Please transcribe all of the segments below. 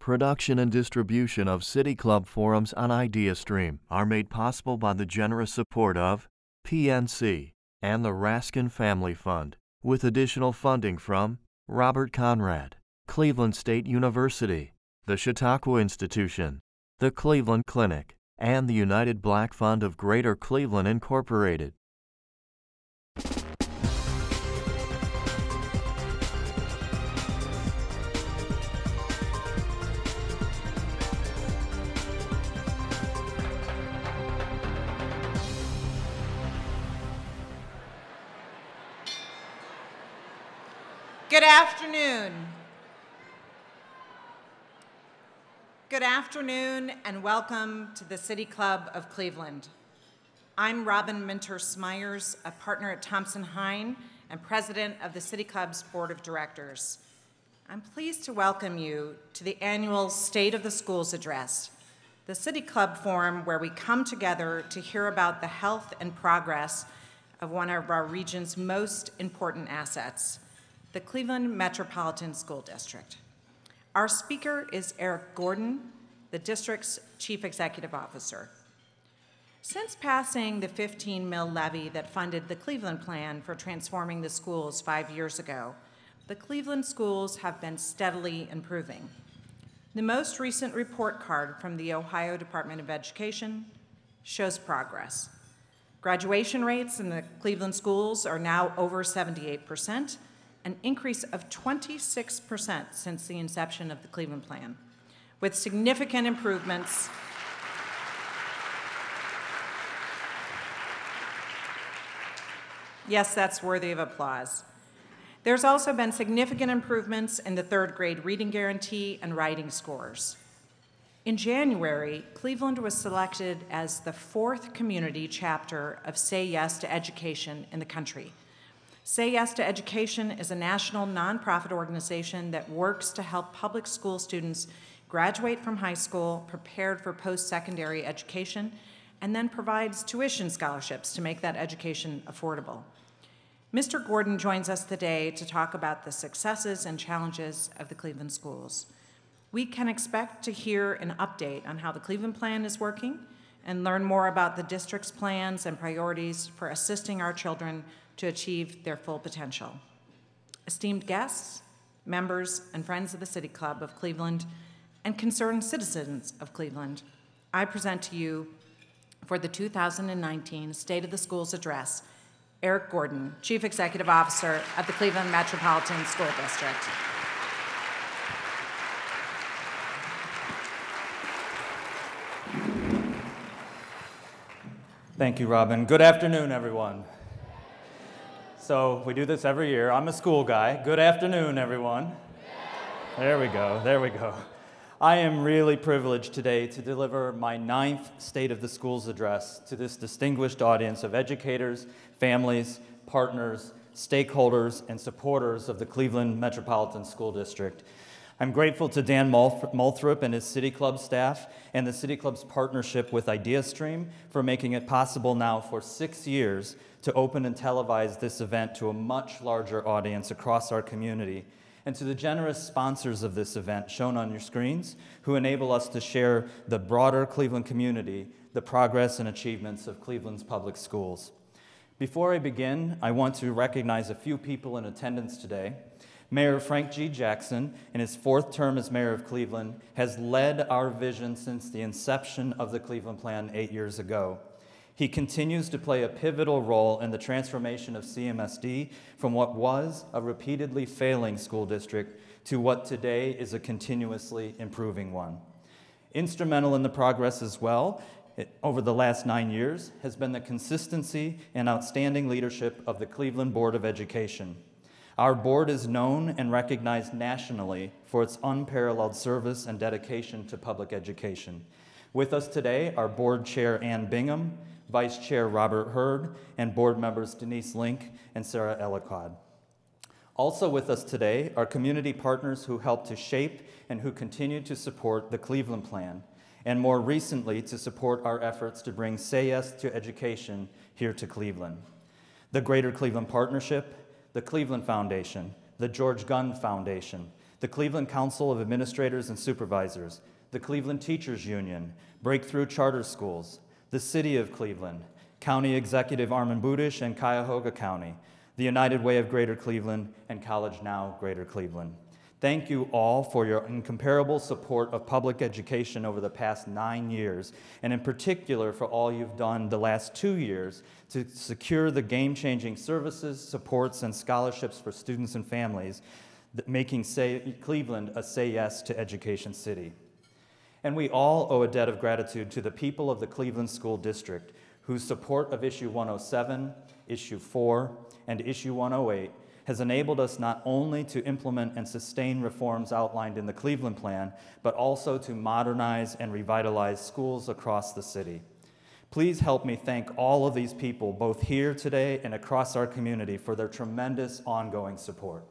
Production and distribution of City Club forums on IdeaStream are made possible by the generous support of PNC and the Raskin Family Fund, with additional funding from Robert Conrad, Cleveland State University, the Chautauqua Institution, the Cleveland Clinic, and the United Black Fund of Greater Cleveland Incorporated. Good afternoon. Good afternoon and welcome to the City Club of Cleveland. I'm Robyn Minter Smyers, a partner at Thompson Hine and president of the City Club's Board of Directors. I'm pleased to welcome you to the annual State of the Schools Address, the City Club forum where we come together to hear about the health and progress of one of our region's most important assets, the Cleveland Metropolitan School District. Our speaker is Eric Gordon, the district's chief executive officer. Since passing the 15 mil levy that funded the Cleveland Plan for transforming the schools five years ago, the Cleveland schools have been steadily improving. The most recent report card from the Ohio Department of Education shows progress. Graduation rates in the Cleveland schools are now over 78 percent, an increase of 26% since the inception of the Cleveland Plan, with significant improvements. Yes, that's worthy of applause. There's also been significant improvements in the third grade reading guarantee and writing scores. In January, Cleveland was selected as the fourth community chapter of Say Yes to Education in the country, Say Yes to Education is a national nonprofit organization that works to help public school students graduate from high school prepared for post secondary education and then provides tuition scholarships to make that education affordable. Mr. Gordon joins us today to talk about the successes and challenges of the Cleveland schools. We can expect to hear an update on how the Cleveland Plan is working and learn more about the district's plans and priorities for assisting our children to achieve their full potential. Esteemed guests, members, and friends of the City Club of Cleveland, and concerned citizens of Cleveland, I present to you for the 2019 State of the Schools Address, Eric Gordon, Chief Executive Officer of the Cleveland Metropolitan School District. Thank you, Robyn. Good afternoon, everyone. So we do this every year. I'm a school guy. Good afternoon, everyone. There we go. There we go. I am really privileged today to deliver my ninth State of the Schools address to this distinguished audience of educators, families, partners, stakeholders, and supporters of the Cleveland Metropolitan School District. I'm grateful to Dan Moulthrop and his City Club staff and the City Club's partnership with IdeaStream for making it possible now for six years to open and televise this event to a much larger audience across our community, and to the generous sponsors of this event shown on your screens who enable us to share the broader Cleveland community the progress and achievements of Cleveland's public schools. Before I begin, I want to recognize a few people in attendance today. Mayor Frank G. Jackson, in his fourth term as mayor of Cleveland, has led our vision since the inception of the Cleveland Plan eight years ago. He continues to play a pivotal role in the transformation of CMSD from what was a repeatedly failing school district to what today is a continuously improving one. Instrumental in the progress as well it, over the last nine years has been the consistency and outstanding leadership of the Cleveland Board of Education. Our board is known and recognized nationally for its unparalleled service and dedication to public education. With us today are board chair Anne Bingham, Vice Chair Robert Heard, and board members Denise Link and Sara Elaqad. Also with us today are community partners who helped to shape and who continue to support the Cleveland Plan, and more recently to support our efforts to bring Say Yes to Education here to Cleveland. The Greater Cleveland Partnership, the Cleveland Foundation, the George Gund Foundation, the Cleveland Council of Administrators and Supervisors, the Cleveland Teachers Union, Breakthrough Charter Schools, the City of Cleveland, County Executive Armond Budish and Cuyahoga County, the United Way of Greater Cleveland, and College Now Greater Cleveland. Thank you all for your incomparable support of public education over the past nine years, and in particular for all you've done the last two years to secure the game changing services, supports, and scholarships for students and families, making say, Cleveland a say yes to education city. And we all owe a debt of gratitude to the people of the Cleveland School District, whose support of Issue 107, Issue 4, and Issue 108 has enabled us not only to implement and sustain reforms outlined in the Cleveland Plan, but also to modernize and revitalize schools across the city. Please help me thank all of these people, both here today and across our community, for their tremendous ongoing support.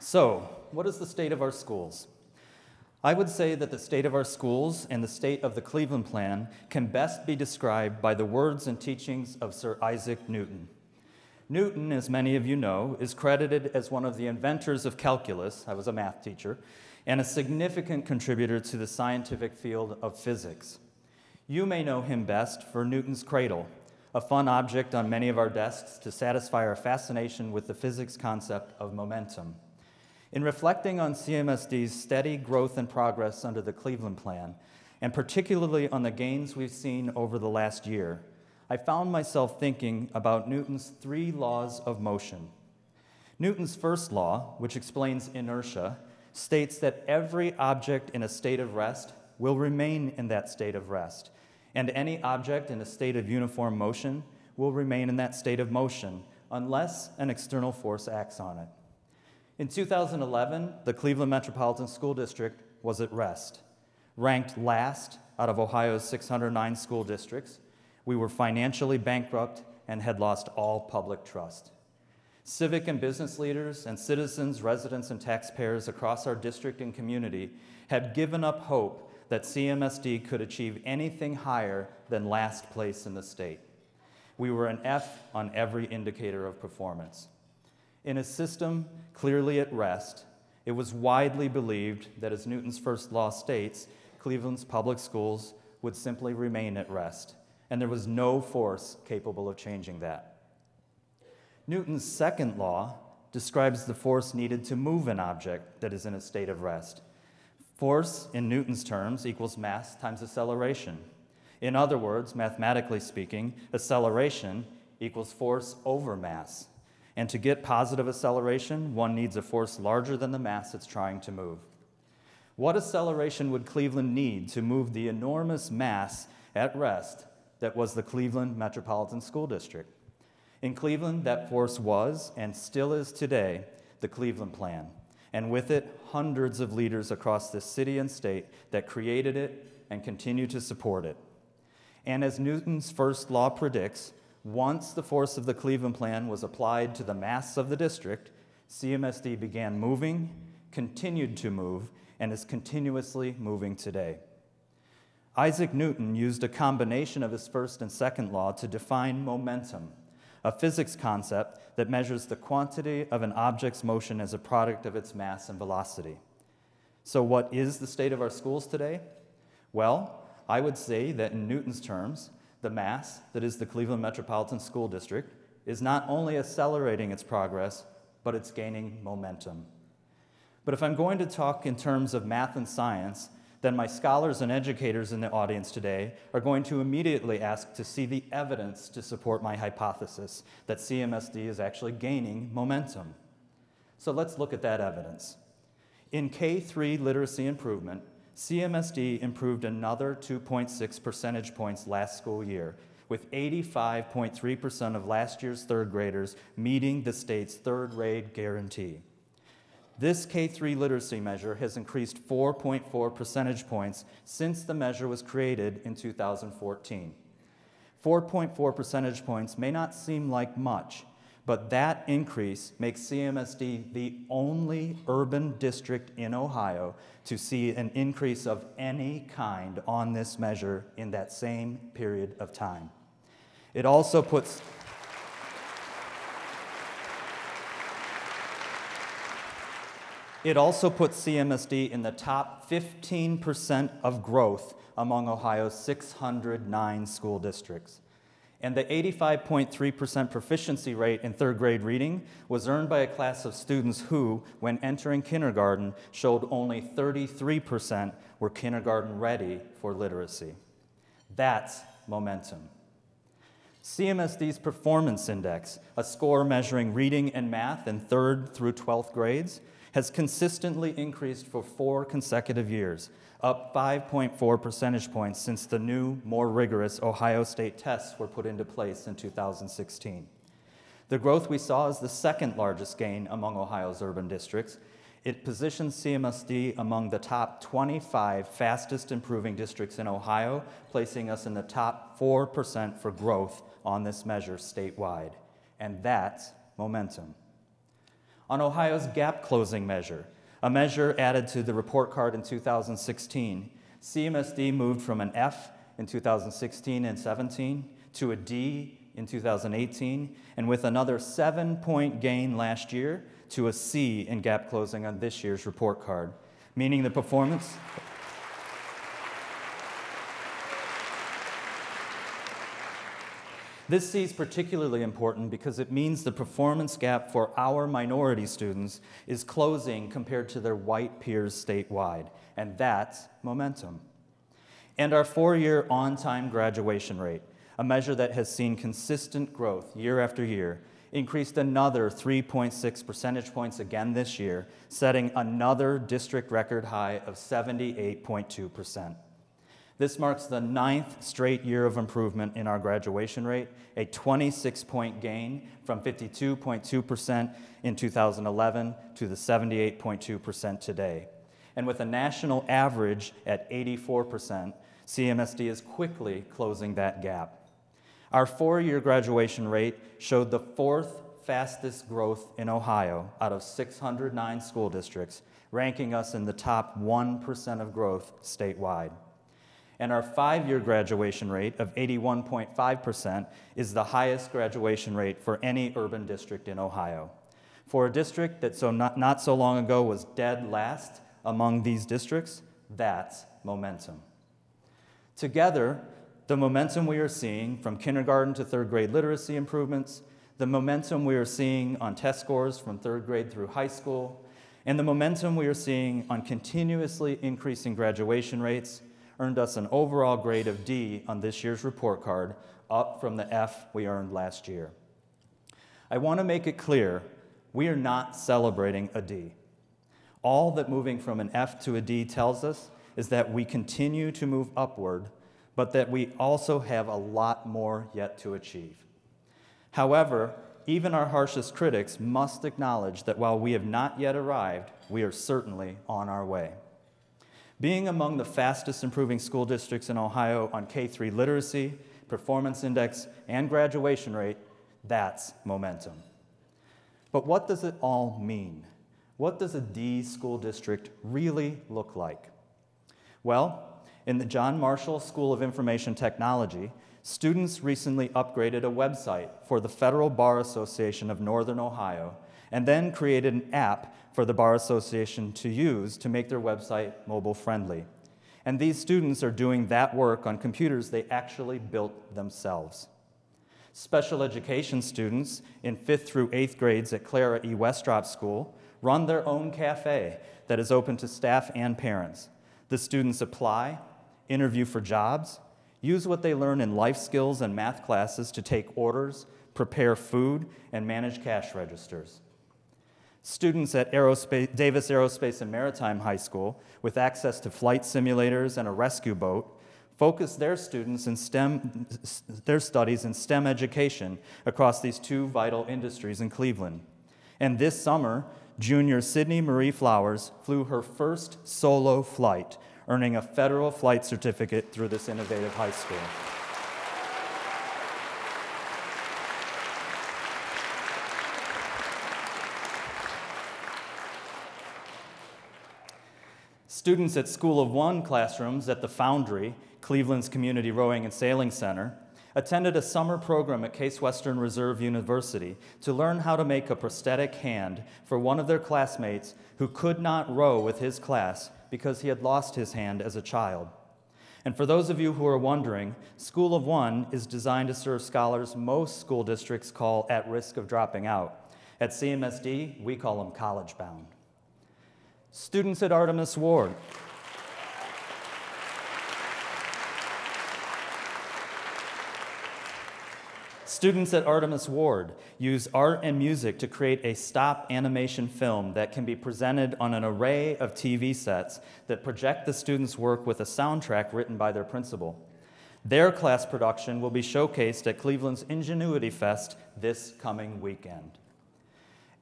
So, what is the state of our schools? I would say that the state of our schools and the state of the Cleveland Plan can best be described by the words and teachings of Sir Isaac Newton. Newton, as many of you know, is credited as one of the inventors of calculus. I was a math teacher, and a significant contributor to the scientific field of physics. You may know him best for Newton's cradle, a fun object on many of our desks to satisfy our fascination with the physics concept of momentum. In reflecting on CMSD's steady growth and progress under the Cleveland Plan, and particularly on the gains we've seen over the last year, I found myself thinking about Newton's three laws of motion. Newton's first law, which explains inertia, states that every object in a state of rest will remain in that state of rest, and any object in a state of uniform motion will remain in that state of motion unless an external force acts on it. In 2011, the Cleveland Metropolitan School District was at rest. Ranked last out of Ohio's 609 school districts, we were financially bankrupt and had lost all public trust. Civic and business leaders and citizens, residents, and taxpayers across our district and community had given up hope that CMSD could achieve anything higher than last place in the state. We were an F on every indicator of performance. In a system clearly at rest, it was widely believed that, as Newton's first law states, Cleveland's public schools would simply remain at rest, and there was no force capable of changing that. Newton's second law describes the force needed to move an object that is in a state of rest. Force, in Newton's terms, equals mass times acceleration. In other words, mathematically speaking, acceleration equals force over mass. And to get positive acceleration, one needs a force larger than the mass it's trying to move. What acceleration would Cleveland need to move the enormous mass at rest that was the Cleveland Metropolitan School District? In Cleveland, that force was, and still is today, the Cleveland Plan, and with it, hundreds of leaders across this city and state that created it and continue to support it. And as Newton's first law predicts, once the force of the Cleveland Plan was applied to the mass of the district, CMSD began moving, continued to move, and is continuously moving today. Isaac Newton used a combination of his first and second law to define momentum, a physics concept that measures the quantity of an object's motion as a product of its mass and velocity. So, what is the state of our schools today? Well, I would say that in Newton's terms, the mass, that is the Cleveland Metropolitan School District, is not only accelerating its progress, but it's gaining momentum. But if I'm going to talk in terms of math and science, then my scholars and educators in the audience today are going to immediately ask to see the evidence to support my hypothesis that CMSD is actually gaining momentum. So let's look at that evidence. In K3 literacy improvement, CMSD improved another 2.6 percentage points last school year, with 85.3% of last year's third graders meeting the state's third grade guarantee. This K3 literacy measure has increased 4.4 percentage points since the measure was created in 2014. 4.4 percentage points may not seem like much, but that increase makes CMSD the only urban district in Ohio to see an increase of any kind on this measure in that same period of time. It also puts It also puts CMSD in the top 15% of growth among Ohio's 609 school districts. And the 85.3% proficiency rate in third grade reading was earned by a class of students who, when entering kindergarten, showed only 33% were kindergarten ready for literacy. That's momentum. CMSD's Performance Index, a score measuring reading and math in third through 12th grades, has consistently increased for four consecutive years, up 5.4 percentage points since the new, more rigorous Ohio State tests were put into place in 2016. The growth we saw is the second largest gain among Ohio's urban districts. It positions CMSD among the top 25 fastest improving districts in Ohio, placing us in the top 4% for growth on this measure statewide. And that's momentum on Ohio's gap closing measure, a measure added to the report card in 2016. CMSD moved from an F in 2016 and 17 to a D in 2018, and with another seven point gain last year to a C in gap closing on this year's report card, meaning the performance This C is particularly important because it means the performance gap for our minority students is closing compared to their white peers statewide, and that's momentum. And our four year on time graduation rate, a measure that has seen consistent growth year after year, increased another 3.6 percentage points again this year, setting another district record high of 78.2%. This marks the ninth straight year of improvement in our graduation rate, a 26 point gain from 52.2% in 2011 to the 78.2% today. And with a national average at 84%, CMSD is quickly closing that gap. Our four year graduation rate showed the fourth fastest growth in Ohio out of 609 school districts, ranking us in the top 1% of growth statewide and our five year graduation rate of 81.5% is the highest graduation rate for any urban district in Ohio. For a district that so not, not so long ago was dead last among these districts, that's momentum. Together, the momentum we are seeing from kindergarten to third grade literacy improvements, the momentum we are seeing on test scores from third grade through high school, and the momentum we are seeing on continuously increasing graduation rates earned us an overall grade of D on this year's report card, up from the F we earned last year. I want to make it clear we are not celebrating a D. All that moving from an F to a D tells us is that we continue to move upward, but that we also have a lot more yet to achieve. However, even our harshest critics must acknowledge that while we have not yet arrived, we are certainly on our way. Being among the fastest improving school districts in Ohio on K 3 literacy, performance index, and graduation rate, that's momentum. But what does it all mean? What does a D school district really look like? Well, in the John Marshall School of Information Technology, students recently upgraded a website for the Federal Bar Association of Northern Ohio and then created an app for the Bar Association to use to make their website mobile friendly. And these students are doing that work on computers they actually built themselves. Special education students in 5th through 8th grades at Clara E. Westropp School run their own cafe that is open to staff and parents. The students apply, interview for jobs, use what they learn in life skills and math classes to take orders, prepare food, and manage cash registers. Students at Aerospace, Davis Aerospace and Maritime High School, with access to flight simulators and a rescue boat, focus their students in STEM, their studies in STEM education across these two vital industries in Cleveland. And this summer, junior Sydney Marie Flowers flew her first solo flight, earning a federal flight certificate through this innovative high school. Students at School of One classrooms at the Foundry, Cleveland's Community Rowing and Sailing Center, attended a summer program at Case Western Reserve University to learn how to make a prosthetic hand for one of their classmates who could not row with his class because he had lost his hand as a child. And for those of you who are wondering, School of One is designed to serve scholars most school districts call at risk of dropping out. At CMSD, we call them college bound. Students at Artemus Ward. Students at Artemus Ward use art and music to create a stop animation film that can be presented on an array of TV sets that project the students' work with a soundtrack written by their principal. Their class production will be showcased at Cleveland's Ingenuity Fest this coming weekend.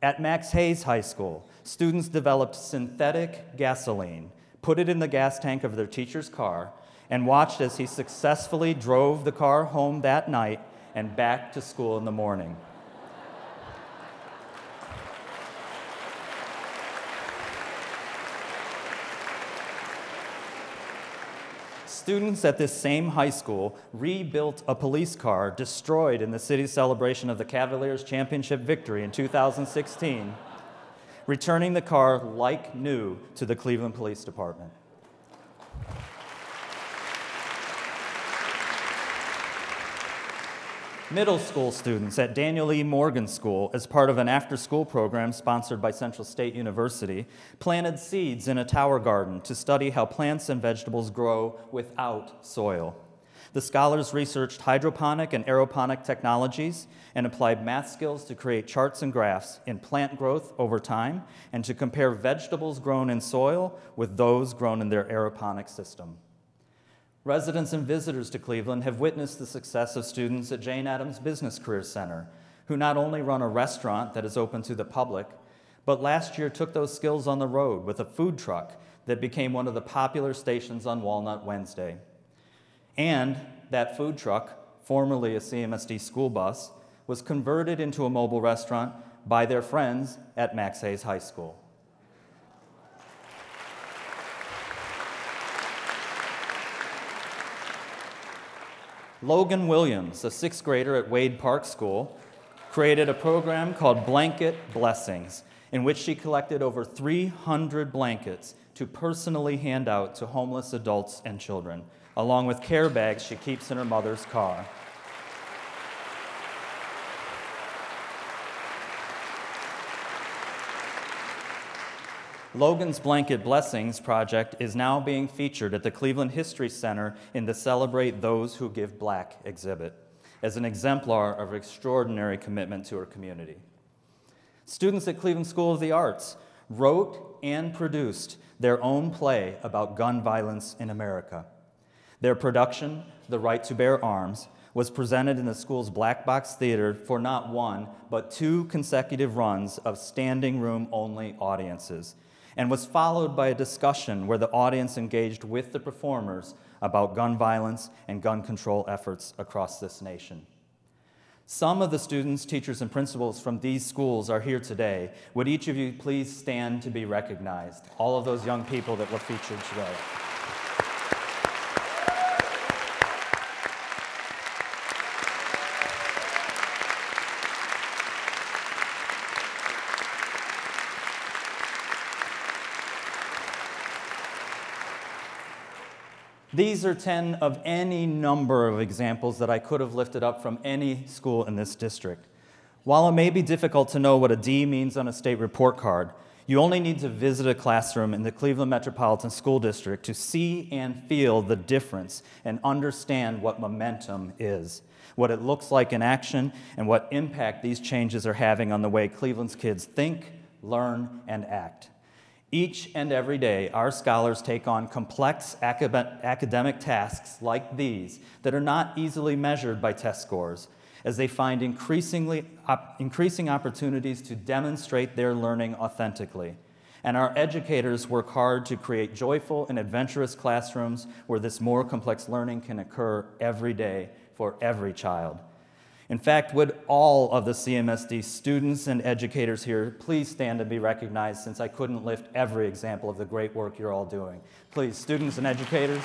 At Max Hayes High School, students developed synthetic gasoline, put it in the gas tank of their teacher's car, and watched as he successfully drove the car home that night and back to school in the morning. Students at this same high school rebuilt a police car destroyed in the city's celebration of the Cavaliers' championship victory in 2016, returning the car like new to the Cleveland Police Department. Middle school students at Daniel E. Morgan School, as part of an after school program sponsored by Central State University, planted seeds in a tower garden to study how plants and vegetables grow without soil. The scholars researched hydroponic and aeroponic technologies and applied math skills to create charts and graphs in plant growth over time and to compare vegetables grown in soil with those grown in their aeroponic system. Residents and visitors to Cleveland have witnessed the success of students at Jane Addams Business Career Center, who not only run a restaurant that is open to the public, but last year took those skills on the road with a food truck that became one of the popular stations on Walnut Wednesday. And that food truck, formerly a CMSD school bus, was converted into a mobile restaurant by their friends at Max Hayes High School. Logan Williams, a sixth grader at Wade Park School, created a program called Blanket Blessings, in which she collected over 300 blankets to personally hand out to homeless adults and children, along with care bags she keeps in her mother's car. Logan's Blanket Blessings project is now being featured at the Cleveland History Center in the Celebrate Those Who Give Black exhibit as an exemplar of extraordinary commitment to her community. Students at Cleveland School of the Arts wrote and produced their own play about gun violence in America. Their production, The Right to Bear Arms, was presented in the school's black box theater for not one, but two consecutive runs of standing room only audiences and was followed by a discussion where the audience engaged with the performers about gun violence and gun control efforts across this nation. Some of the students, teachers, and principals from these schools are here today. Would each of you please stand to be recognized? All of those young people that were featured today. These are 10 of any number of examples that I could have lifted up from any school in this district. While it may be difficult to know what a D means on a state report card, you only need to visit a classroom in the Cleveland Metropolitan School District to see and feel the difference and understand what momentum is, what it looks like in action, and what impact these changes are having on the way Cleveland's kids think, learn, and act. Each and every day, our scholars take on complex academic tasks like these that are not easily measured by test scores as they find increasingly, increasing opportunities to demonstrate their learning authentically. And our educators work hard to create joyful and adventurous classrooms where this more complex learning can occur every day for every child. In fact, would all of the CMSD students and educators here please stand and be recognized since I couldn't lift every example of the great work you're all doing. Please, students and educators.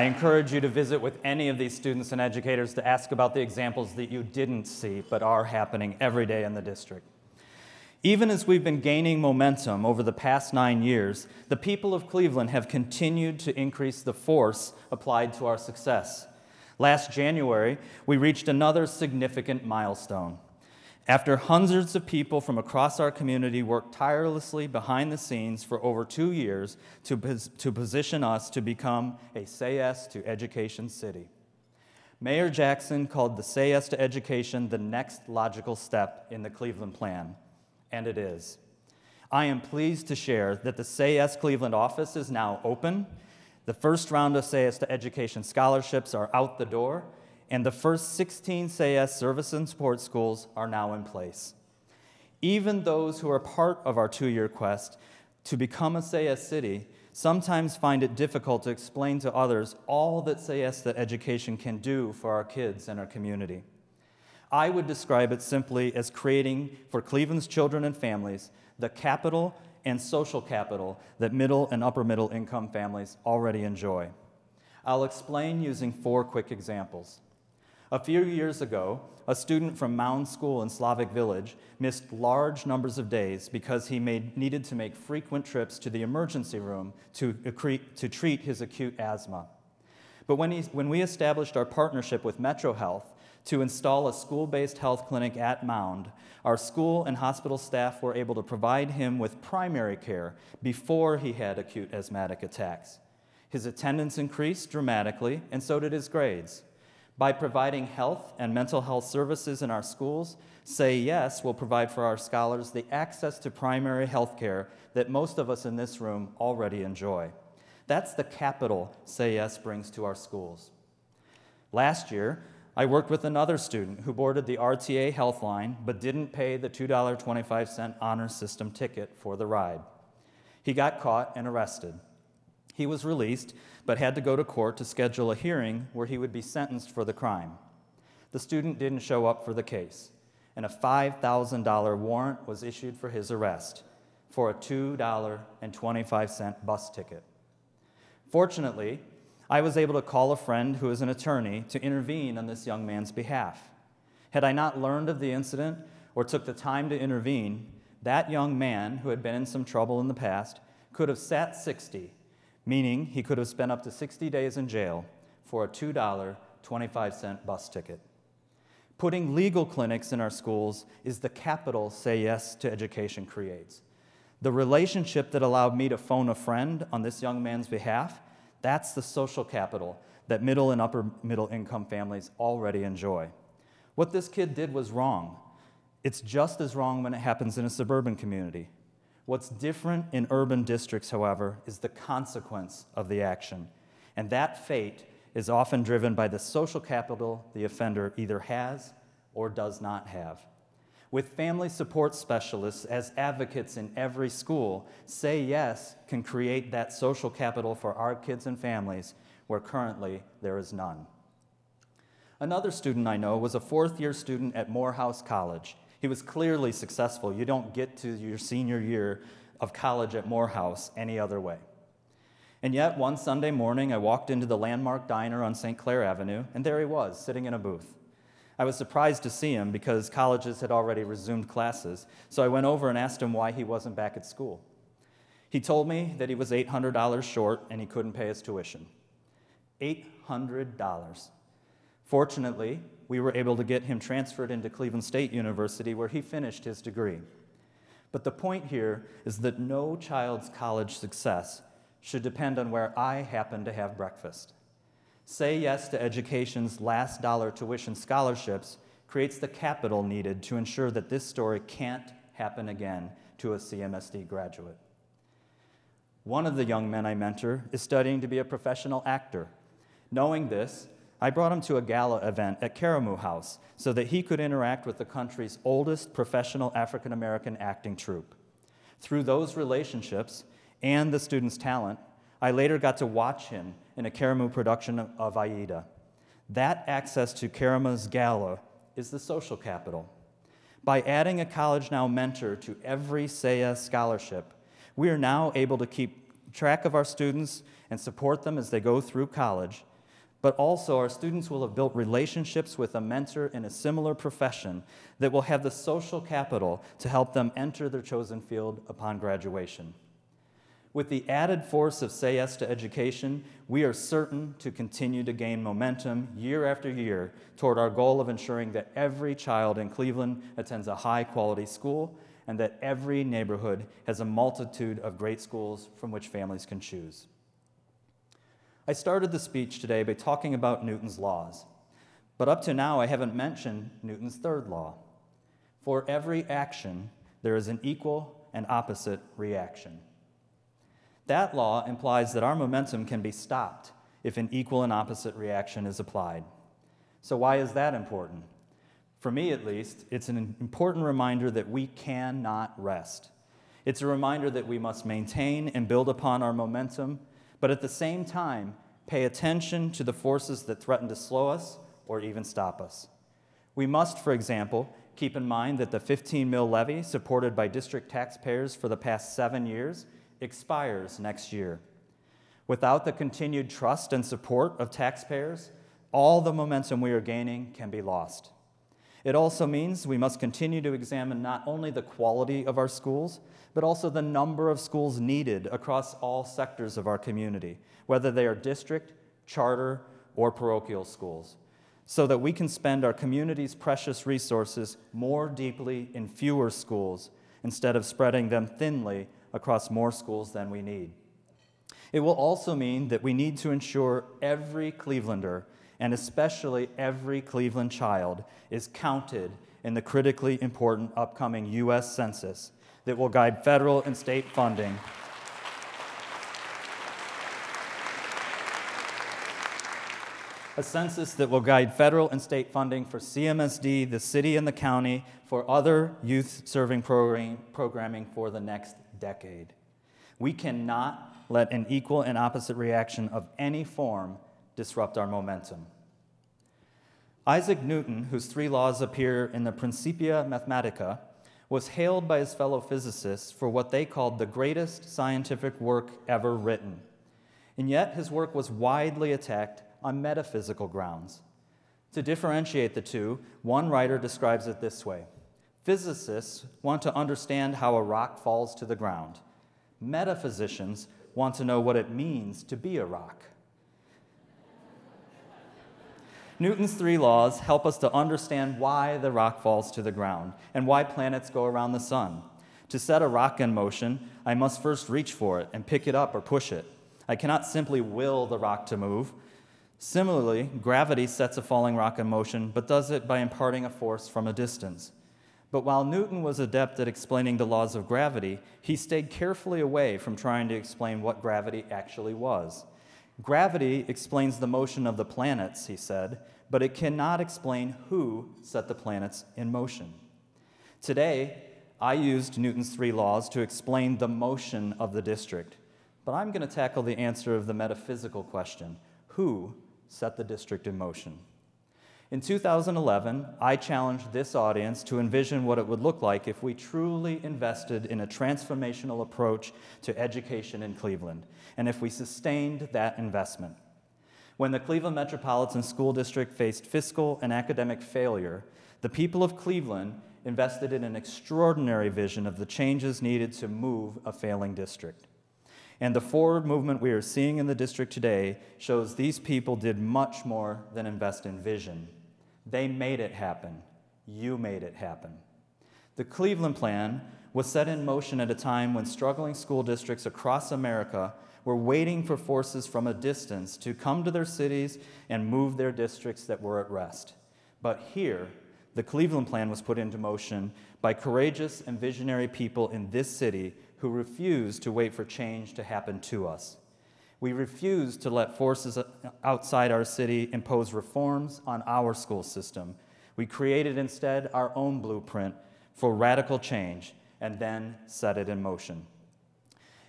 I encourage you to visit with any of these students and educators to ask about the examples that you didn't see but are happening every day in the district. Even as we've been gaining momentum over the past nine years, the people of Cleveland have continued to increase the force applied to our success. Last January, we reached another significant milestone. After hundreds of people from across our community worked tirelessly behind the scenes for over two years to, to position us to become a Say Yes to Education city. Mayor Jackson called the Say Yes to Education the next logical step in the Cleveland Plan and it is. I am pleased to share that the Say Yes Cleveland office is now open. The first round of Say Yes to Education scholarships are out the door, and the first 16 Say Yes service and support schools are now in place. Even those who are part of our two year quest to become a Say Yes city sometimes find it difficult to explain to others all that Yes to Education can do for our kids and our community. I would describe it simply as creating for Cleveland's children and families the capital and social capital that middle and upper middle income families already enjoy. I'll explain using four quick examples. A few years ago, a student from Mound School in Slavic Village missed large numbers of days because he made, needed to make frequent trips to the emergency room to, to treat his acute asthma. But when, he, when we established our partnership with Metro Health to install a school based health clinic at Mound, our school and hospital staff were able to provide him with primary care before he had acute asthmatic attacks. His attendance increased dramatically, and so did his grades. By providing health and mental health services in our schools, Say Yes will provide for our scholars the access to primary health care that most of us in this room already enjoy. That's the capital Say Yes brings to our schools. Last year, I worked with another student who boarded the RTA Health Line but didn't pay the $2.25 honor system ticket for the ride. He got caught and arrested. He was released but had to go to court to schedule a hearing where he would be sentenced for the crime. The student didn't show up for the case, and a $5,000 warrant was issued for his arrest for a $2.25 bus ticket. Fortunately, I was able to call a friend who is an attorney to intervene on this young man's behalf. Had I not learned of the incident or took the time to intervene, that young man, who had been in some trouble in the past, could have sat 60, meaning he could have spent up to 60 days in jail for a $2.25 bus ticket. Putting legal clinics in our schools is the capital Say Yes to Education creates. The relationship that allowed me to phone a friend on this young man's behalf that's the social capital that middle and upper middle income families already enjoy. What this kid did was wrong. It's just as wrong when it happens in a suburban community. What's different in urban districts, however, is the consequence of the action. And that fate is often driven by the social capital the offender either has or does not have. With family support specialists as advocates in every school, Say Yes can create that social capital for our kids and families where currently there is none. Another student I know was a fourth year student at Morehouse College. He was clearly successful. You don't get to your senior year of college at Morehouse any other way. And yet, one Sunday morning, I walked into the landmark diner on St. Clair Avenue, and there he was, sitting in a booth. I was surprised to see him because colleges had already resumed classes, so I went over and asked him why he wasn't back at school. He told me that he was $800 short and he couldn't pay his tuition. $800. Fortunately, we were able to get him transferred into Cleveland State University where he finished his degree. But the point here is that no child's college success should depend on where I happen to have breakfast. Say yes to education's last dollar tuition scholarships creates the capital needed to ensure that this story can't happen again to a CMSD graduate. One of the young men I mentor is studying to be a professional actor. Knowing this, I brought him to a gala event at Karamu House so that he could interact with the country's oldest professional African American acting troupe. Through those relationships and the student's talent, I later got to watch him in a Karamu production of Aida. That access to Karamu's gala is the social capital. By adding a College Now mentor to every Yes scholarship, we are now able to keep track of our students and support them as they go through college, but also our students will have built relationships with a mentor in a similar profession that will have the social capital to help them enter their chosen field upon graduation. With the added force of Say Yes to Education, we are certain to continue to gain momentum year after year toward our goal of ensuring that every child in Cleveland attends a high quality school and that every neighborhood has a multitude of great schools from which families can choose. I started the speech today by talking about Newton's laws, but up to now I haven't mentioned Newton's third law. For every action, there is an equal and opposite reaction. That law implies that our momentum can be stopped if an equal and opposite reaction is applied. So, why is that important? For me, at least, it's an important reminder that we cannot rest. It's a reminder that we must maintain and build upon our momentum, but at the same time, pay attention to the forces that threaten to slow us or even stop us. We must, for example, keep in mind that the 15 mil levy supported by district taxpayers for the past seven years expires next year. Without the continued trust and support of taxpayers, all the momentum we are gaining can be lost. It also means we must continue to examine not only the quality of our schools, but also the number of schools needed across all sectors of our community, whether they are district, charter, or parochial schools, so that we can spend our community's precious resources more deeply in fewer schools instead of spreading them thinly across more schools than we need. It will also mean that we need to ensure every Clevelander, and especially every Cleveland child, is counted in the critically important upcoming U.S. Census that will guide federal and state funding. a census that will guide federal and state funding for CMSD, the city, and the county for other youth serving programming for the next decade. We cannot let an equal and opposite reaction of any form disrupt our momentum. Isaac Newton, whose three laws appear in the Principia Mathematica, was hailed by his fellow physicists for what they called the greatest scientific work ever written. And yet, his work was widely attacked on metaphysical grounds. To differentiate the two, one writer describes it this way Physicists want to understand how a rock falls to the ground. Metaphysicians want to know what it means to be a rock. Newton's three laws help us to understand why the rock falls to the ground and why planets go around the sun. To set a rock in motion, I must first reach for it and pick it up or push it. I cannot simply will the rock to move. Similarly, gravity sets a falling rock in motion, but does it by imparting a force from a distance. But while Newton was adept at explaining the laws of gravity, he stayed carefully away from trying to explain what gravity actually was. Gravity explains the motion of the planets, he said, but it cannot explain who set the planets in motion. Today, I used Newton's three laws to explain the motion of the district, but I'm going to tackle the answer of the metaphysical question who set the district in motion? In 2011, I challenged this audience to envision what it would look like if we truly invested in a transformational approach to education in Cleveland, and if we sustained that investment. When the Cleveland Metropolitan School District faced fiscal and academic failure, the people of Cleveland invested in an extraordinary vision of the changes needed to move a failing district. And the forward movement we are seeing in the district today shows these people did much more than invest in vision. They made it happen. You made it happen. The Cleveland Plan was set in motion at a time when struggling school districts across America were waiting for forces from a distance to come to their cities and move their districts that were at rest. But here, the Cleveland Plan was put into motion by courageous and visionary people in this city who refused to wait for change to happen to us. We refuse to let forces outside our city impose reforms on our school system. We created instead our own blueprint for radical change and then set it in motion.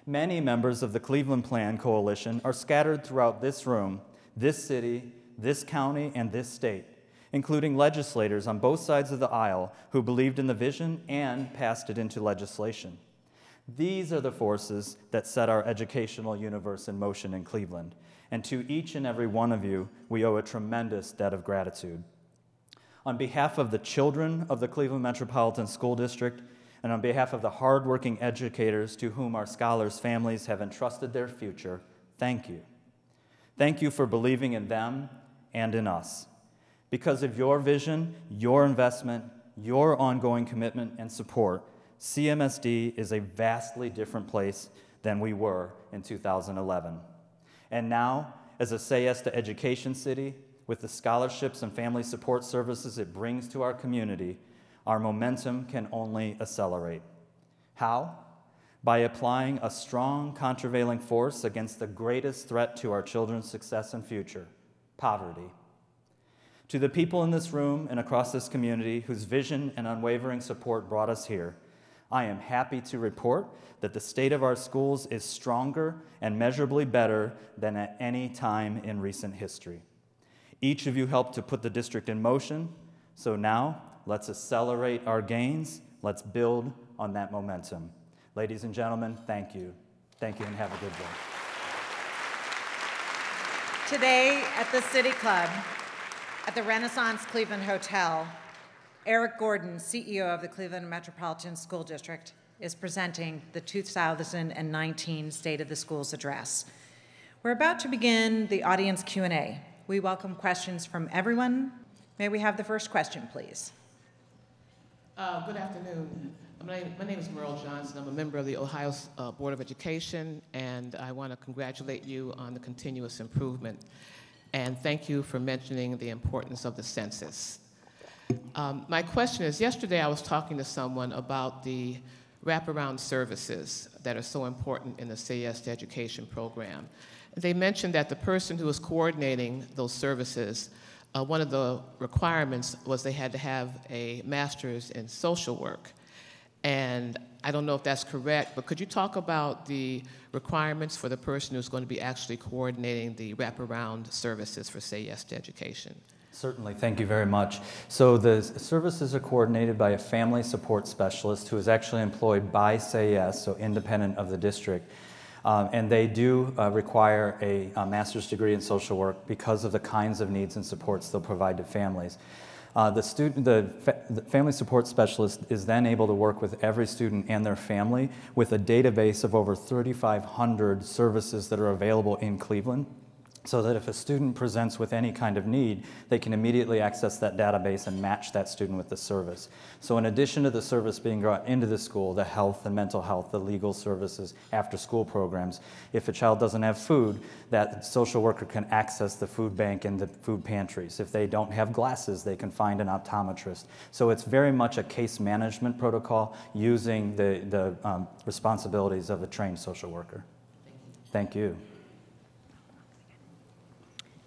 Many members of the Cleveland Plan Coalition are scattered throughout this room, this city, this county, and this state, including legislators on both sides of the aisle who believed in the vision and passed it into legislation. These are the forces that set our educational universe in motion in Cleveland. And to each and every one of you, we owe a tremendous debt of gratitude. On behalf of the children of the Cleveland Metropolitan School District, and on behalf of the hardworking educators to whom our scholars' families have entrusted their future, thank you. Thank you for believing in them and in us. Because of your vision, your investment, your ongoing commitment and support, CMSD is a vastly different place than we were in 2011. And now, as a Say Education city, with the scholarships and family support services it brings to our community, our momentum can only accelerate. How? By applying a strong contravailing force against the greatest threat to our children's success and future poverty. To the people in this room and across this community whose vision and unwavering support brought us here, I am happy to report that the state of our schools is stronger and measurably better than at any time in recent history. Each of you helped to put the district in motion, so now let's accelerate our gains. Let's build on that momentum. Ladies and gentlemen, thank you. Thank you and have a good day. Today at the City Club, at the Renaissance Cleveland Hotel, Eric Gordon, CEO of the Cleveland Metropolitan School District, is presenting the 2019 State of the Schools Address. We're about to begin the audience Q&A. We welcome questions from everyone. May we have the first question, please? Uh, good afternoon. My name, my name, is Merle Johnson. I'm a member of the Ohio uh, Board of Education, and I want to congratulate you on the continuous improvement. And thank you for mentioning the importance of the census. Um, my question is, yesterday I was talking to someone about the wraparound services that are so important in the Say Yes to Education program. They mentioned that the person who was coordinating those services, uh, one of the requirements was they had to have a master's in social work. And I don't know if that's correct, but could you talk about the requirements for the person who's going to be actually coordinating the wraparound services for Say Yes to Education? Certainly, thank you very much. So the services are coordinated by a family support specialist who is actually employed by Say Yes, so independent of the district. Um, and they do uh, require a, a, master's degree in social work because of the kinds of needs and supports they'll provide to families. Uh, the, student, the, fa the, family support specialist is then able to work with every student and their family with a database of over 3,500 services that are available in Cleveland so that if a student presents with any kind of need, they can immediately access that database and match that student with the service. So in addition to the service being brought into the school, the health and mental health, the legal services, after school programs, if a child doesn't have food, that social worker can access the food bank and the food pantries. If they don't have glasses, they can find an optometrist. So it's very much a case management protocol using the, the um, responsibilities of a trained social worker. Thank you. Thank you.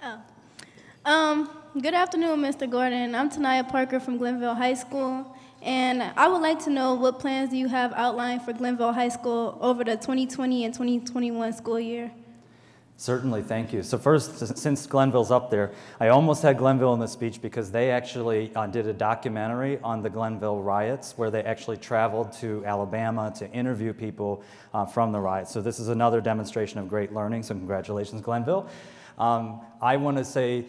Oh. Um, good afternoon, Mr. Gordon. I'm Tanaya Parker from Glenville High School, and I would like to know what plans do you have outlined for Glenville High School over the 2020 and 2021 school year? Certainly, thank you. So first, since Glenville's up there, I almost had Glenville in the speech because they actually uh, did a documentary on the Glenville riots where they actually traveled to Alabama to interview people uh, from the riots. So this is another demonstration of great learning, so congratulations, Glenville. Um, I want to say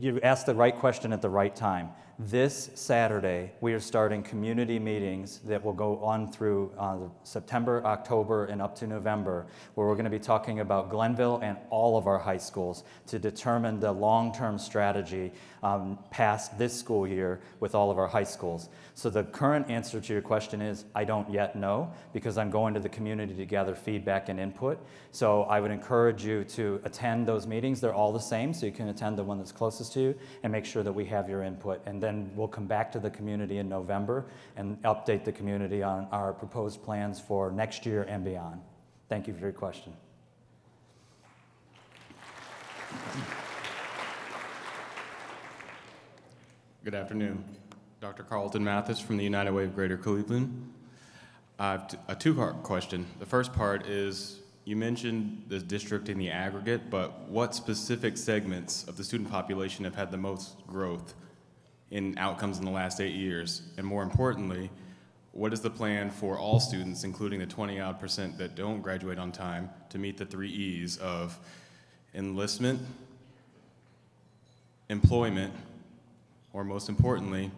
you asked the right question at the right time. This Saturday, we are starting community meetings that will go on through uh, September, October, and up to November, where we're going to be talking about Glenville and all of our high schools to determine the long term strategy um, past this school year with all of our high schools. So, the current answer to your question is I don't yet know because I'm going to the community to gather feedback and input. So, I would encourage you to attend those meetings. They're all the same, so you can attend the one that's closest to you and make sure that we have your input. And then we'll come back to the community in November and update the community on our proposed plans for next year and beyond. Thank you for your question. Good afternoon. Dr. Carlton Mathis from the United Way of Greater Cleveland. I have a two-part question. The first part is you mentioned the district in the aggregate, but what specific segments of the student population have had the most growth in outcomes in the last eight years? And more importantly, what is the plan for all students, including the 20 odd percent that don't graduate on time, to meet the three E's of enlistment, employment, or most importantly,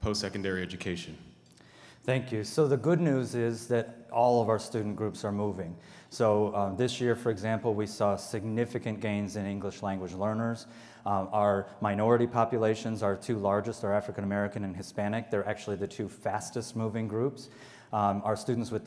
post-secondary education? Thank you. So the good news is that all of our student groups are moving. So um, this year, for example, we saw significant gains in English language learners. Um, our minority populations, our two largest are African American and Hispanic. They're actually the two fastest moving groups. Um, our students with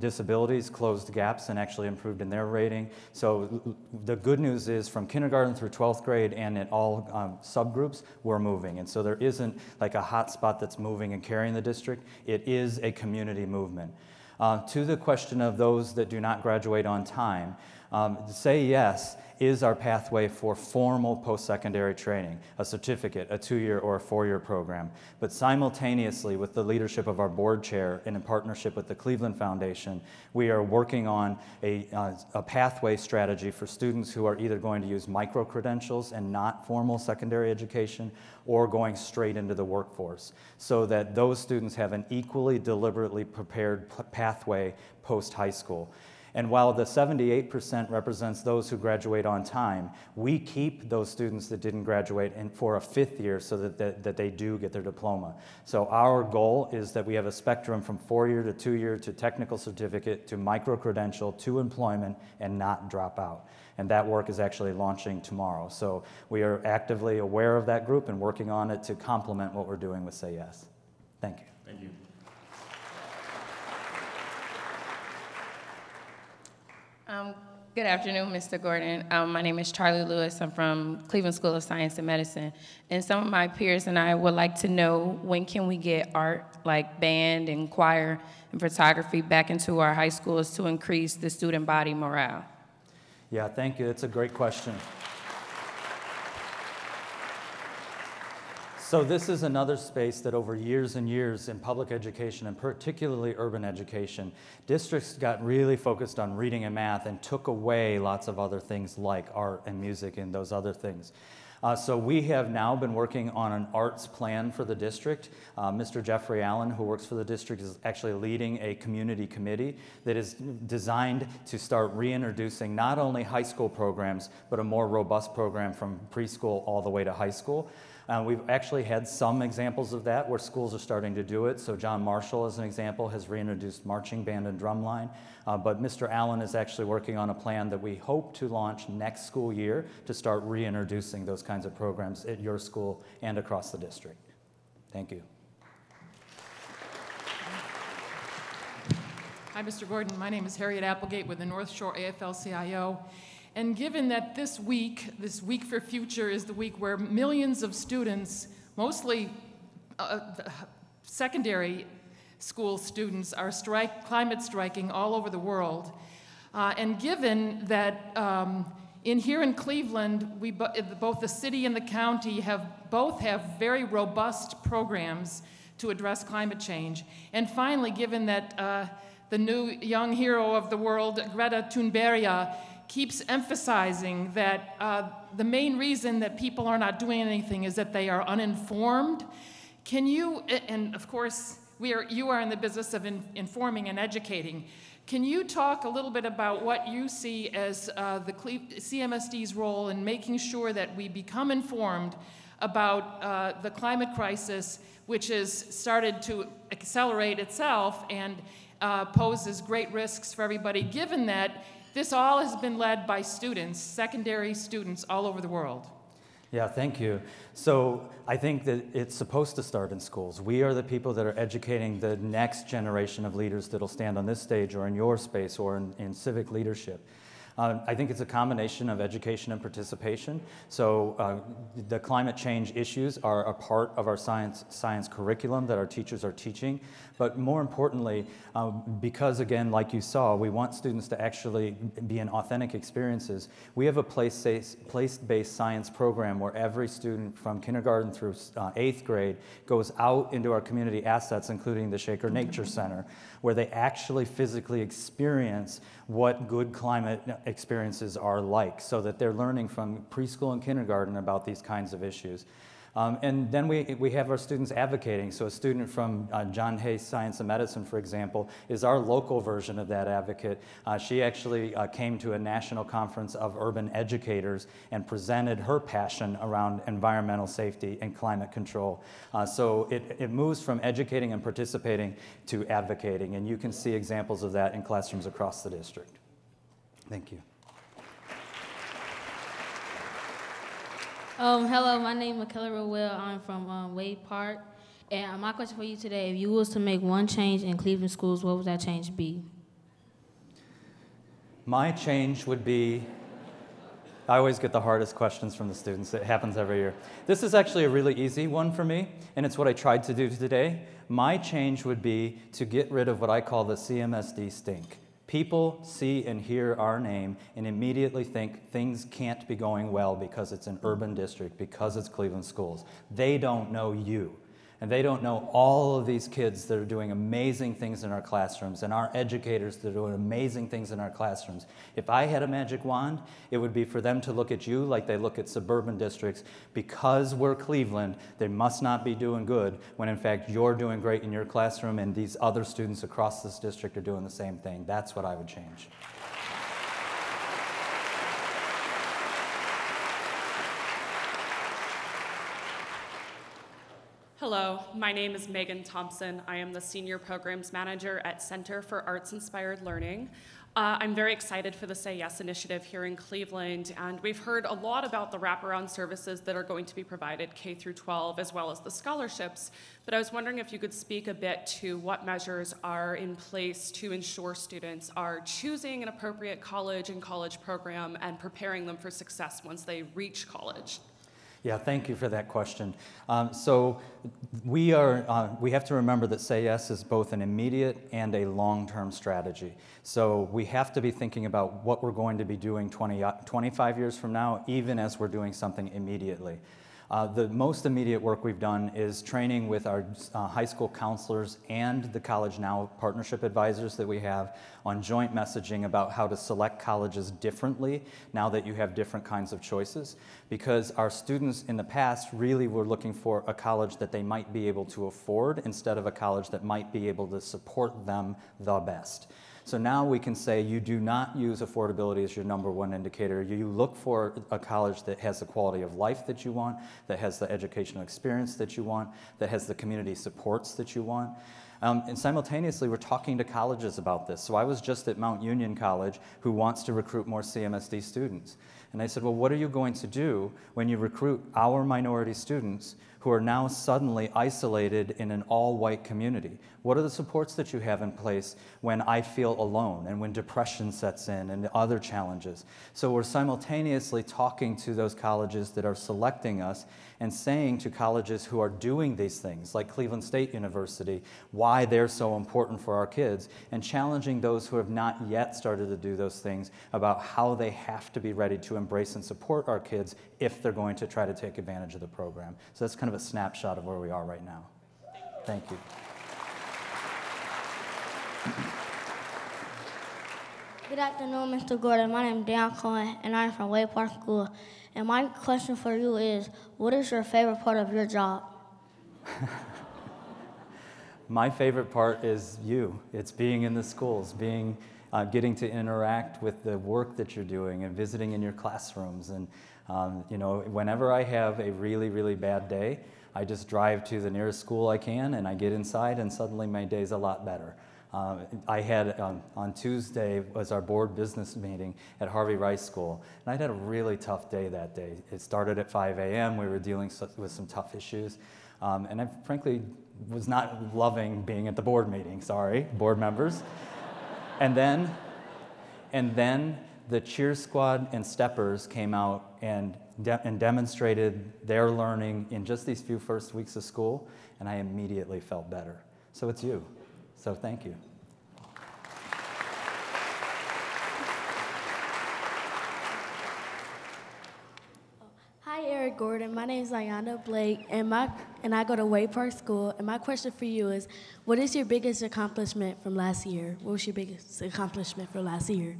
disabilities closed gaps and actually improved in their rating. So the good news is from kindergarten through 12th grade and in all um, subgroups, we're moving. And so there isn't like a hot spot that's moving and carrying the district. It is a community movement. Uh, to the question of those that do not graduate on time, um, say yes is our pathway for formal post-secondary training, a certificate, a two-year or a four-year program. But simultaneously, with the leadership of our board chair and in partnership with the Cleveland Foundation, we are working on a, uh, a pathway strategy for students who are either going to use micro-credentials and not formal secondary education or going straight into the workforce so that those students have an equally deliberately prepared pathway post-high school. And while the 78% represents those who graduate on time, we keep those students that didn't graduate in, for a fifth year so that, that, that they do get their diploma. So our goal is that we have a spectrum from four year to two year to technical certificate to micro credential to employment and not drop out. And that work is actually launching tomorrow. So we are actively aware of that group and working on it to complement what we're doing with Say Yes. Thank you. Thank you. Um, good afternoon, Mr. Gordon. Um, my name is Charlie Lewis. I'm from Cleveland School of Science and Medicine. And some of my peers and I would like to know when can we get art, like band and choir and photography, back into our high schools to increase the student body morale? Yeah, thank you. That's a great question. So this is another space that over years and years in public education and particularly urban education, districts got really focused on reading and math and took away lots of other things like art and music and those other things. Uh, so we have now been working on an arts plan for the district. Uh, Mr. Jeffrey Allen, who works for the district, is actually leading a community committee that is designed to start reintroducing not only high school programs, but a more robust program from preschool all the way to high school. Uh, we've actually had some examples of that where schools are starting to do it. So John Marshall, as an example, has reintroduced marching band and drumline. Uh, but Mr. Allen is actually working on a plan that we hope to launch next school year to start reintroducing those kinds of programs at your school and across the district. Thank you. Hi, Mr. Gordon. My name is Harriet Applegate with the North Shore AFL-CIO. And given that this week, this Week for Future, is the week where millions of students, mostly uh, secondary school students, are strike, climate striking all over the world, uh, and given that um, in here in Cleveland, we both the city and the county have both have very robust programs to address climate change. And finally, given that uh, the new young hero of the world, Greta Thunberg, keeps emphasizing that uh, the main reason that people are not doing anything is that they are uninformed. Can you, and of course, we are, you are in the business of in, informing and educating. Can you talk a little bit about what you see as uh, the CMSD's role in making sure that we become informed about uh, the climate crisis, which has started to accelerate itself and uh, poses great risks for everybody, given that this all has been led by students, secondary students all over the world. Yeah, thank you. So I think that it's supposed to start in schools. We are the people that are educating the next generation of leaders that'll stand on this stage or in your space or in, in civic leadership. Uh, I think it's a combination of education and participation. So uh, the climate change issues are a part of our science, science curriculum that our teachers are teaching. But more importantly, um, because again, like you saw, we want students to actually be in authentic experiences, we have a place-based science program where every student from kindergarten through uh, eighth grade goes out into our community assets, including the Shaker Nature Center, where they actually physically experience what good climate experiences are like so that they're learning from preschool and kindergarten about these kinds of issues. Um, and then we, we have our students advocating. So a student from uh, John Hay Science and Medicine, for example, is our local version of that advocate. Uh, she actually uh, came to a national conference of urban educators and presented her passion around environmental safety and climate control. Uh, so it, it moves from educating and participating to advocating. And you can see examples of that in classrooms across the district. Thank you. Um, hello, my name is McKellar Will. I'm from um, Wade Park. And my question for you today, if you was to make one change in Cleveland schools, what would that change be? My change would be I always get the hardest questions from the students. It happens every year. This is actually a really easy one for me, and it's what I tried to do today. My change would be to get rid of what I call the CMSD stink. People see and hear our name and immediately think things can't be going well because it's an urban district, because it's Cleveland schools. They don't know you. And they don't know all of these kids that are doing amazing things in our classrooms and our educators that are doing amazing things in our classrooms. If I had a magic wand, it would be for them to look at you like they look at suburban districts. Because we're Cleveland, they must not be doing good when in fact you're doing great in your classroom and these other students across this district are doing the same thing. That's what I would change. Hello, my name is Megan Thompson. I am the Senior Programs Manager at Center for Arts Inspired Learning. Uh, I'm very excited for the Say Yes initiative here in Cleveland, and we've heard a lot about the wraparound services that are going to be provided K through 12, as well as the scholarships. But I was wondering if you could speak a bit to what measures are in place to ensure students are choosing an appropriate college and college program and preparing them for success once they reach college. Yeah, thank you for that question. Um, so we are uh, we have to remember that Say Yes is both an immediate and a long-term strategy. So we have to be thinking about what we're going to be doing 20, uh, 25 years from now, even as we're doing something immediately. Uh, the most immediate work we've done is training with our uh, high school counselors and the College Now partnership advisors that we have on joint messaging about how to select colleges differently now that you have different kinds of choices. Because our students in the past really were looking for a college that they might be able to afford instead of a college that might be able to support them the best. So now we can say you do not use affordability as your number one indicator. You look for a college that has the quality of life that you want, that has the educational experience that you want, that has the community supports that you want. Um, and simultaneously, we're talking to colleges about this. So I was just at Mount Union College, who wants to recruit more CMSD students. And I said, Well, what are you going to do when you recruit our minority students who are now suddenly isolated in an all white community? What are the supports that you have in place when I feel alone and when depression sets in and other challenges? So we're simultaneously talking to those colleges that are selecting us and saying to colleges who are doing these things, like Cleveland State University, why they're so important for our kids, and challenging those who have not yet started to do those things about how they have to be ready to embrace and support our kids if they're going to try to take advantage of the program. So that's kind of a snapshot of where we are right now. Thank you. Good afternoon, Mr. Gordon. My name is Dan Cohen, and I'm from Wade Park School. And my question for you is, what is your favorite part of your job? my favorite part is you. It's being in the schools, being uh, getting to interact with the work that you're doing and visiting in your classrooms. And, um, you know, whenever I have a really, really bad day, I just drive to the nearest school I can and I get inside and suddenly my day's a lot better. Uh, I had um, on Tuesday was our board business meeting at Harvey Rice School, and I had a really tough day that day. It started at 5 a.m. We were dealing with some tough issues, um, and I frankly was not loving being at the board meeting. Sorry, board members. and then, and then the cheer squad and steppers came out and, de- and demonstrated their learning in just these few first weeks of school, and I immediately felt better. So it's you. So thank you. Hi, Eric Gordon. My name is Ayana Blake, and my and I go to Wade Park School. And my question for you is, what is your biggest accomplishment from last year? What was your biggest accomplishment for last year?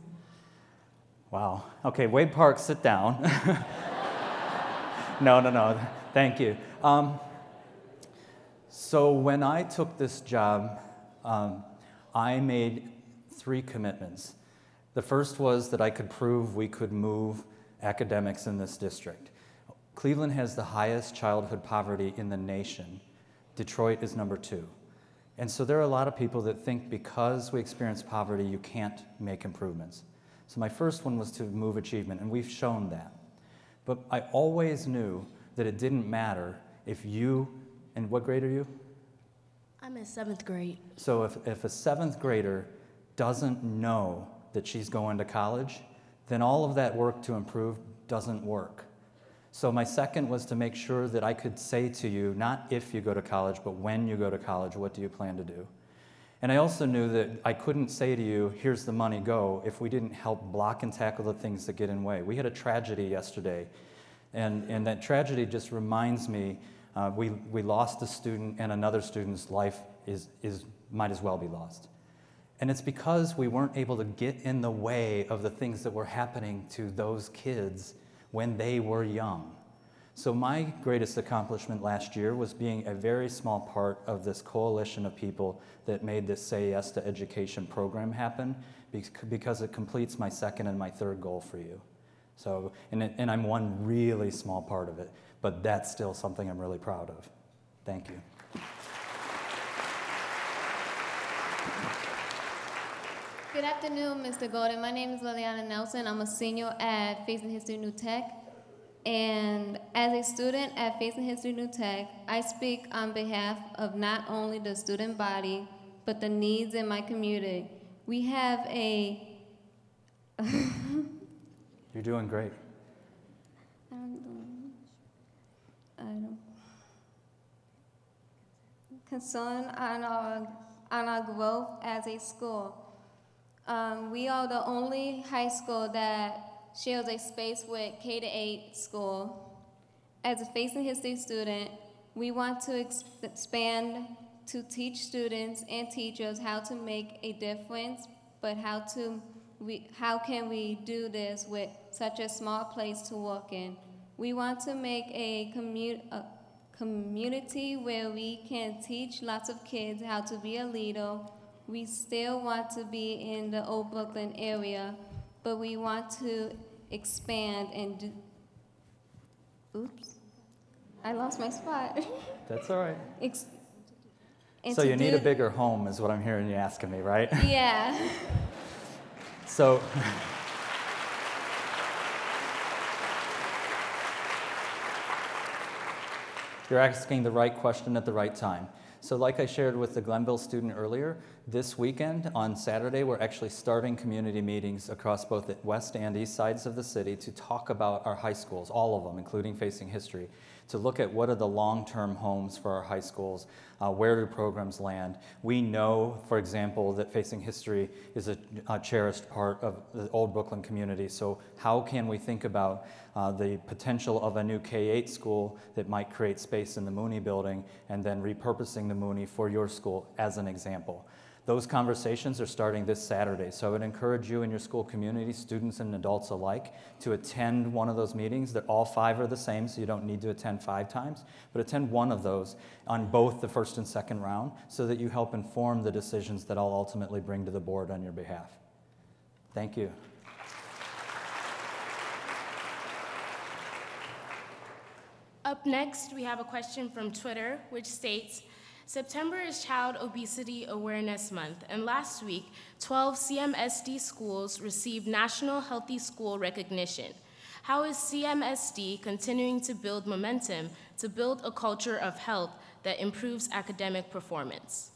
Wow. Okay, Wade Park, sit down. no, no, no. Thank you. Um, so when I took this job, um, I made three commitments. The first was that I could prove we could move academics in this district. Cleveland has the highest childhood poverty in the nation. Detroit is number two. And so there are a lot of people that think because we experience poverty, you can't make improvements. So my first one was to move achievement, and we've shown that. But I always knew that it didn't matter if you, and what grade are you? I'm in seventh grade. So if, if a seventh grader doesn't know that she's going to college, then all of that work to improve doesn't work. So my second was to make sure that I could say to you, not if you go to college, but when you go to college, what do you plan to do? And I also knew that I couldn't say to you, here's the money, go, if we didn't help block and tackle the things that get in way. We had a tragedy yesterday, and, and that tragedy just reminds me uh, we, we lost a student, and another student's life is, is, might as well be lost. And it's because we weren't able to get in the way of the things that were happening to those kids when they were young. So, my greatest accomplishment last year was being a very small part of this coalition of people that made this Say Yes to Education program happen because it completes my second and my third goal for you. So, and, it, and I'm one really small part of it, but that's still something I'm really proud of. Thank you. Good afternoon, Mr. Golden. My name is Liliana Nelson. I'm a senior at Facing History New Tech. And as a student at Facing History New Tech, I speak on behalf of not only the student body, but the needs in my community. We have a. You're doing great. I don't, know. I don't, concern on our, on our growth as a school. Um, we are the only high school that shares a space with K to 8 school. As a Facing History student, we want to expand to teach students and teachers how to make a difference, but how to we, how can we do this with such a small place to work in? We want to make a, commu- a community where we can teach lots of kids how to be a leader. We still want to be in the Old Brooklyn area, but we want to expand and do. Oops, I lost my spot. That's all right. Ex- so you need a bigger home, is what I'm hearing you asking me, right? Yeah. So, you're asking the right question at the right time. So, like I shared with the Glenville student earlier, this weekend on Saturday, we're actually starting community meetings across both the west and east sides of the city to talk about our high schools, all of them, including Facing History, to look at what are the long term homes for our high schools, uh, where do programs land. We know, for example, that Facing History is a, a cherished part of the old Brooklyn community. So, how can we think about uh, the potential of a new K 8 school that might create space in the Mooney building and then repurposing the Mooney for your school, as an example? Those conversations are starting this Saturday, so I would encourage you and your school community, students and adults alike, to attend one of those meetings. That all five are the same, so you don't need to attend five times, but attend one of those on both the first and second round so that you help inform the decisions that I'll ultimately bring to the board on your behalf. Thank you. Up next, we have a question from Twitter, which states September is Child Obesity Awareness Month, and last week, 12 CMSD schools received National Healthy School recognition. How is CMSD continuing to build momentum to build a culture of health that improves academic performance?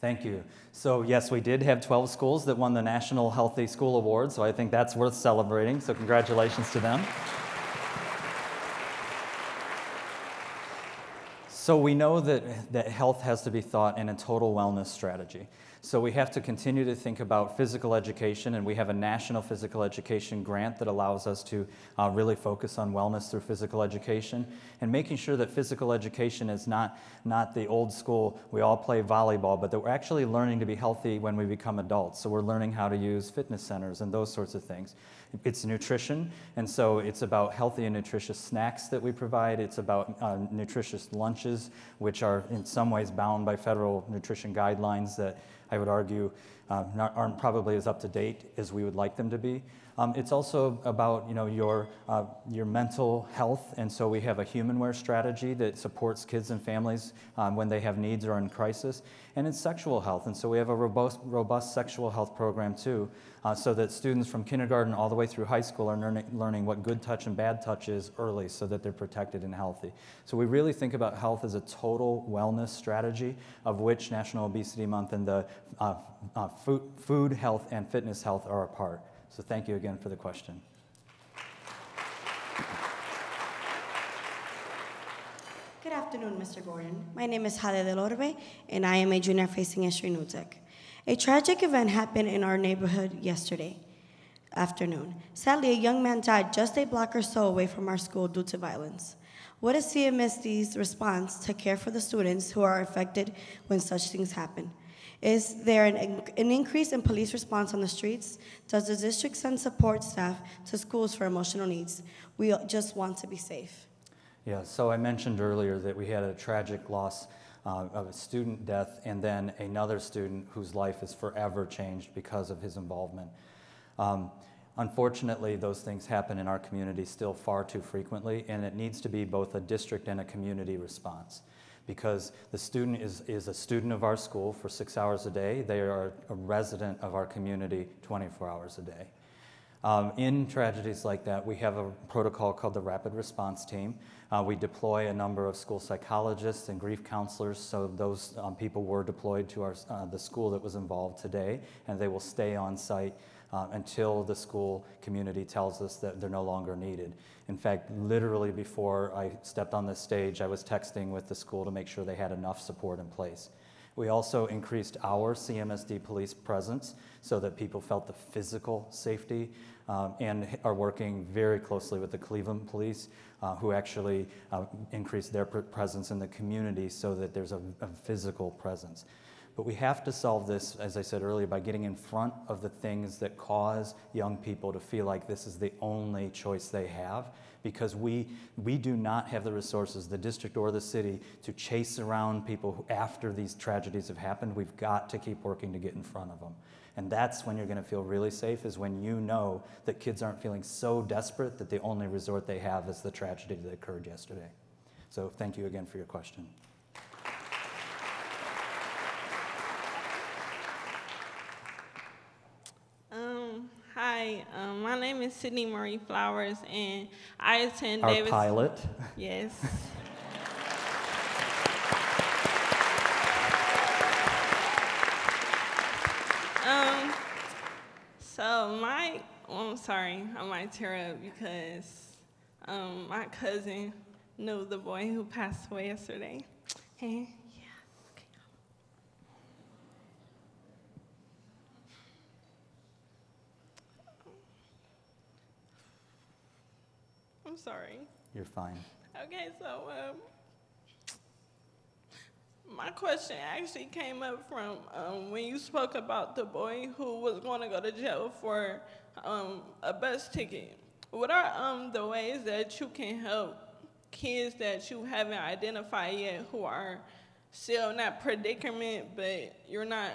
Thank you. So, yes, we did have 12 schools that won the National Healthy School Award, so I think that's worth celebrating. So, congratulations to them. So we know that, that health has to be thought in a total wellness strategy. So we have to continue to think about physical education, and we have a national physical education grant that allows us to uh, really focus on wellness through physical education and making sure that physical education is not, not the old school, we all play volleyball, but that we're actually learning to be healthy when we become adults. So we're learning how to use fitness centers and those sorts of things. It's nutrition, and so it's about healthy and nutritious snacks that we provide. It's about uh, nutritious lunches, which are in some ways bound by federal nutrition guidelines that I would argue uh, not, aren't probably as up to date as we would like them to be. Um, it's also about you know your uh, your mental health, and so we have a humanware strategy that supports kids and families um, when they have needs or in crisis, and it's sexual health, and so we have a robust robust sexual health program too, uh, so that students from kindergarten all the way through high school are learning, learning what good touch and bad touch is early, so that they're protected and healthy. So we really think about health as a total wellness strategy, of which National Obesity Month and the uh, uh, food, food health and fitness health are a part. So thank you again for the question. Good afternoon, Mr. Gordon. My name is Jade Del Orbe, and I am a junior facing History Tech. A tragic event happened in our neighborhood yesterday afternoon. Sadly, a young man died just a block or so away from our school due to violence. What is CMSD's response to care for the students who are affected when such things happen? Is there an, an increase in police response on the streets? Does the district send support staff to schools for emotional needs? We just want to be safe. Yeah, so I mentioned earlier that we had a tragic loss uh, of a student death and then another student whose life is forever changed because of his involvement. Um, unfortunately, those things happen in our community still far too frequently, and it needs to be both a district and a community response because the student is, is a student of our school for six hours a day. They are a resident of our community 24 hours a day. Um, in tragedies like that, we have a protocol called the Rapid Response Team. Uh, we deploy a number of school psychologists and grief counselors, so those um, people were deployed to our, uh, the school that was involved today, and they will stay on site uh, until the school community tells us that they're no longer needed. In fact, literally before I stepped on this stage, I was texting with the school to make sure they had enough support in place. We also increased our CMSD police presence so that people felt the physical safety um, and are working very closely with the Cleveland police, uh, who actually uh, increased their presence in the community so that there's a, a physical presence. But we have to solve this, as I said earlier, by getting in front of the things that cause young people to feel like this is the only choice they have. Because we, we do not have the resources, the district or the city, to chase around people after these tragedies have happened. We've got to keep working to get in front of them. And that's when you're going to feel really safe, is when you know that kids aren't feeling so desperate that the only resort they have is the tragedy that occurred yesterday. So thank you again for your question. Hi, um, my name is Sydney Marie Flowers, and I attend Our Davis. pilot. Yes. um. So my, well, I'm sorry, I might tear up because um, my cousin knew the boy who passed away yesterday. Hey. I'm sorry. You're fine. Okay, so um, my question actually came up from um, when you spoke about the boy who was going to go to jail for um, a bus ticket. What are um, the ways that you can help kids that you haven't identified yet who are still in that predicament, but you're not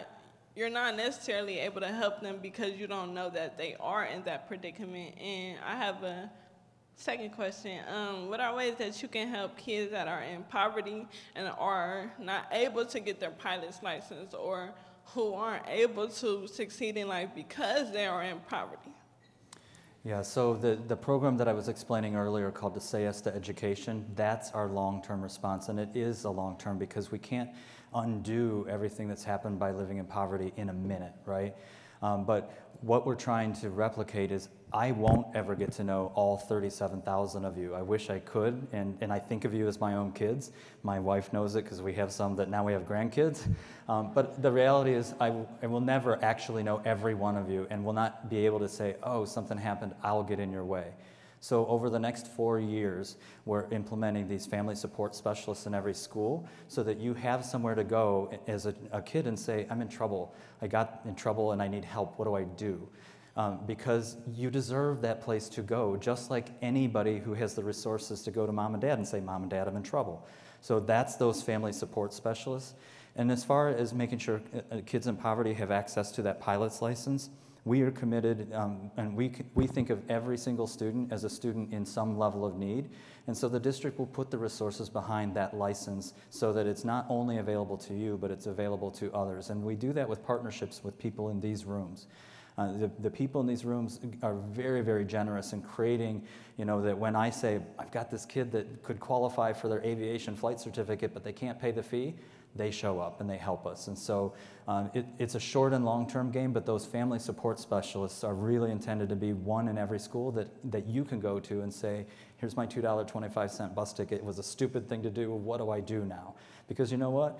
you're not necessarily able to help them because you don't know that they are in that predicament. And I have a Second question, um, what are ways that you can help kids that are in poverty and are not able to get their pilot's license or who aren't able to succeed in life because they are in poverty? Yeah, so the, the program that I was explaining earlier called to Say Yes to Education, that's our long-term response, and it is a long-term because we can't undo everything that's happened by living in poverty in a minute, right? Um, but what we're trying to replicate is I won't ever get to know all 37,000 of you. I wish I could, and, and I think of you as my own kids. My wife knows it because we have some that now we have grandkids. Um, but the reality is, I, I will never actually know every one of you and will not be able to say, oh, something happened, I'll get in your way. So over the next four years, we're implementing these family support specialists in every school so that you have somewhere to go as a, a kid and say, I'm in trouble. I got in trouble and I need help. What do I do? Um, because you deserve that place to go, just like anybody who has the resources to go to mom and dad and say, Mom and dad, I'm in trouble. So that's those family support specialists. And as far as making sure uh, kids in poverty have access to that pilot's license, we are committed, um, and we, we think of every single student as a student in some level of need. And so the district will put the resources behind that license so that it's not only available to you, but it's available to others. And we do that with partnerships with people in these rooms. Uh, the, the people in these rooms are very, very generous in creating, you know, that when I say, I've got this kid that could qualify for their aviation flight certificate, but they can't pay the fee, they show up and they help us. And so um, it, it's a short and long term game, but those family support specialists are really intended to be one in every school that, that you can go to and say, here's my $2.25 bus ticket. It was a stupid thing to do. What do I do now? Because you know what?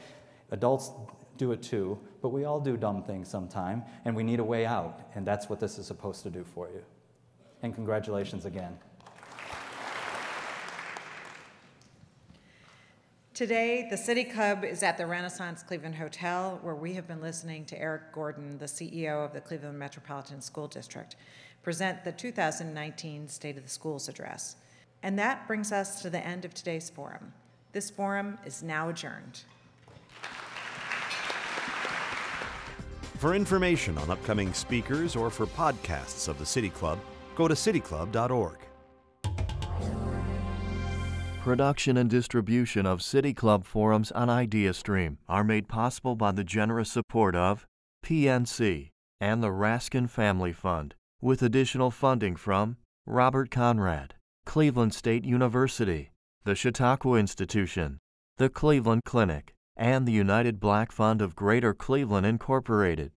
Adults do it too, but we all do dumb things sometime, and we need a way out. And that's what this is supposed to do for you. And congratulations again. Today, the City Club is at the Renaissance Cleveland Hotel, where we have been listening to Eric Gordon, the CEO of the Cleveland Metropolitan School District, present the 2019 State of the Schools Address. And that brings us to the end of today's forum. This forum is now adjourned. For information on upcoming speakers or for podcasts of the City Club, go to cityclub.org. Production and distribution of City Club forums on IdeaStream are made possible by the generous support of PNC and the Raskin Family Fund, with additional funding from Robert Conrad, Cleveland State University, the Chautauqua Institution, the Cleveland Clinic, and the United Black Fund of Greater Cleveland Incorporated.